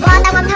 光大光。